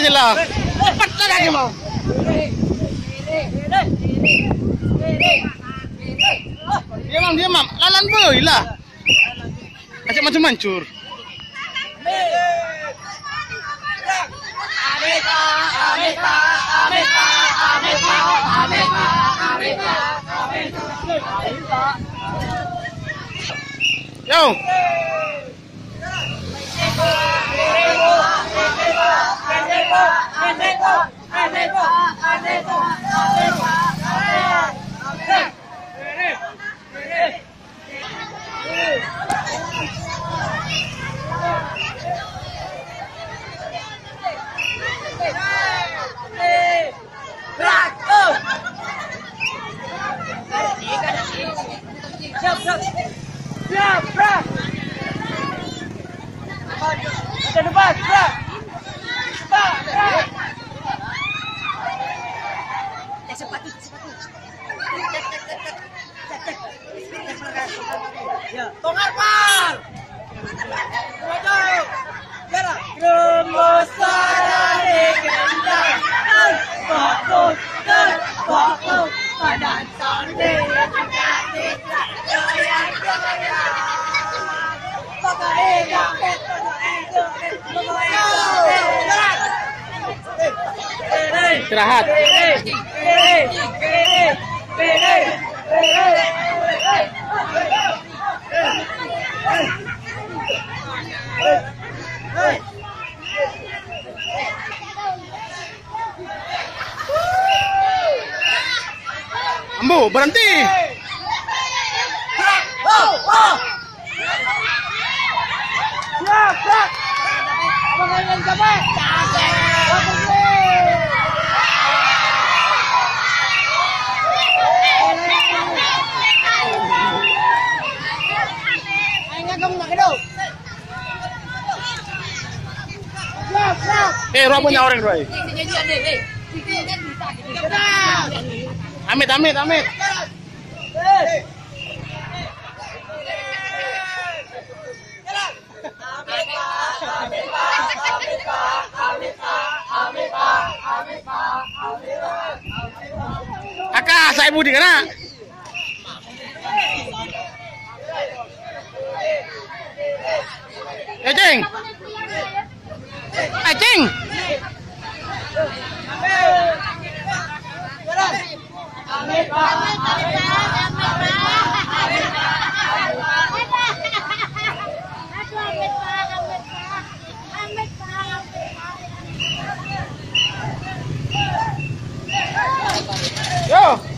aja lah. Cepat lagi mau. Dia mam. Lalan boy lah. Macam macam mancur. Yo. Aneto, Aneto, Aneto, Aneto, Aneto. Ya, tongar par. Maju. Gerak. Gemusarane gendang. Dan fokus, dan fokus. Pada sonde. Goyang, goyang. Pakai jaket, jaket. Istirahat. Ambu, berhenti. Eh, rambutnya orang, Roy. Amit, Amit, Amit. Kakak, saya budi kena. Hey, Yeah.